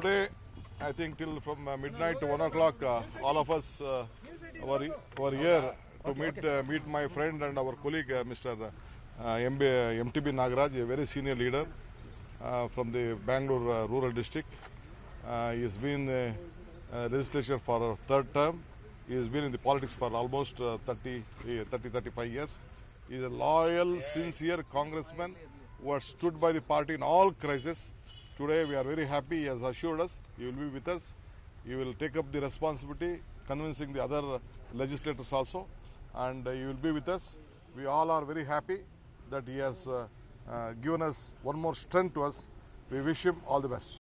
today, I think till from uh, midnight to one o'clock, uh, all of us uh, were, were here to meet uh, meet my friend and our colleague, uh, Mr. Uh, MB, MTB Nagaraj, a very senior leader uh, from the Bangalore uh, rural district. Uh, he has been uh, legislature for a third term. He has been in the politics for almost uh, 30, eh, 30, 35 years. He is a loyal, sincere congressman who has stood by the party in all crises. Today we are very happy. He has assured us he will be with us. He will take up the responsibility, convincing the other legislators also, and uh, he will be with us. We all are very happy that he has uh, uh, given us one more strength to us. We wish him all the best.